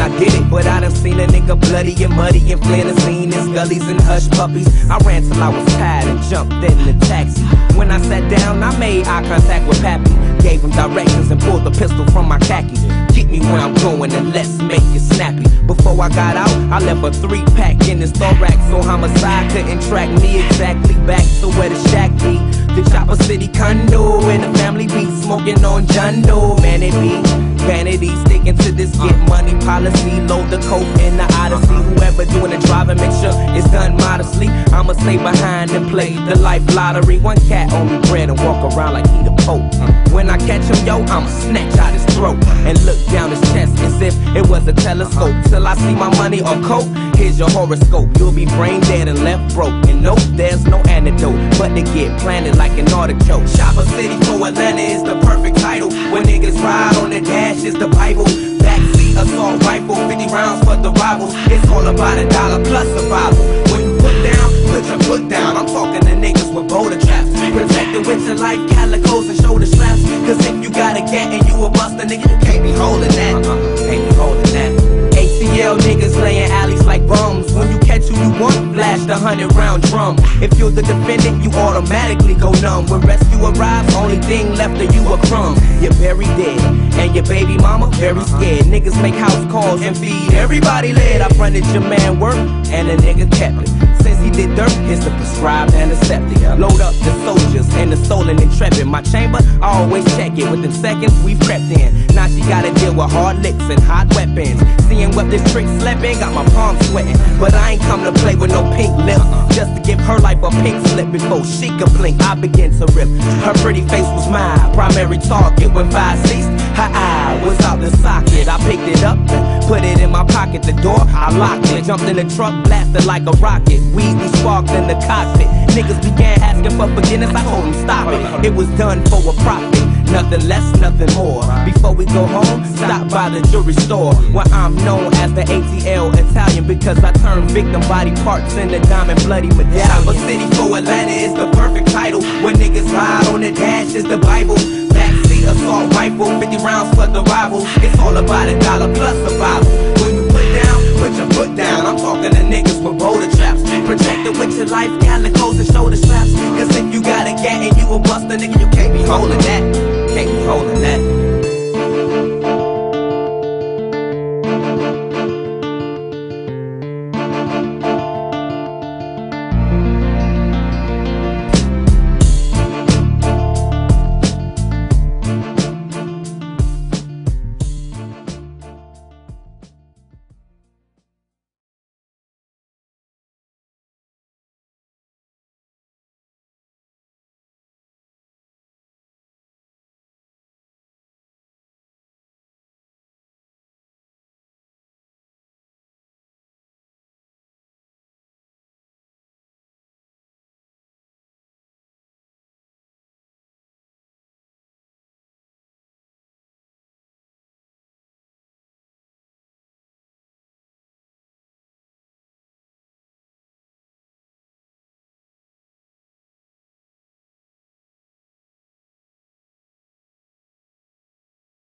I did it, but I done seen a nigga bloody and muddy and the scene in gullies and hush puppies. I ran till I was tired and jumped in the taxi. When I sat down, I made eye contact with Pappy. Gave him directions and pulled the pistol from my khakis. Get me where I'm going and let's make it snappy. Before I got out, I left a three pack in his thorax, so homicide couldn't track me exactly back to where the shack be. The Chopper City condo and the family be smoking on John Doe, man it be. Vanity sticking policy. Load the coke in the Odyssey. Whoever doing the driving, make sure it's done modestly. I'ma stay behind and play the life lottery. One cat on me bread and walk around like he the Pope. When I catch him, yo, I'ma snatch out his throat and look down his chest as if it was a telescope. Till I see my money or coke. Here's your horoscope. You'll be brain dead and left broke. And nope, there's no antidote. But to get planted like an artichoke. Chopper City for Atlanta is the perfect title. When niggas ride on the dash is the Bible. Assault rifle, 50 rounds for the rivals. It's all about a dollar plus survival. When you put down, put your foot down. I'm talking to niggas with boulder traps. Protected with your life, calicos and shoulder straps. Cause if you got a gat and you a buster, nigga, you can't be holding that. Flash the hundred round drum. If you're the defendant, you automatically go numb. When rescue arrives, only thing left of you a crumb. You're very dead, and your baby mama very scared. Niggas make house calls and feed everybody lead. I fronted your man work, and the nigga kept it. Since he did dirt, it's the prescribed antiseptic. Load up the soldiers and the stolen intrepid. My chamber, I always check it. Within seconds, we've crept in. Now she gotta deal with hard licks and hot weapons. Seeing what this trick slipping, got my palms sweating. But I ain't come to play with no pink lips. Just to give her life a pink slip before she could blink. I begin to rip. Her pretty face was my primary target. When five ceased, her eye was out the put it in my pocket. The door, I locked it. Jumped in the truck, blasted like a rocket. Weed we sparked in the cockpit. Niggas began asking for forgiveness. I told them stop it. It was done for a profit. Nothing less, nothing more. Before we go home, stop by the jewelry store where I'm known as the ATL Italian because I turn victim body parts into diamond bloody medallion. Chopper City for Atlanta is the perfect title. When niggas ride on the dash is the Bible. Backseat assault rifle, 50 rounds for the rival. All about a dollar plus survival. When you put down, put your foot down. I'm talking to niggas with boulder traps. Protected with your life, calicos and shoulder straps. Cause if you got a gat and you a buster, nigga, you can't be holding that. Can't be holding that.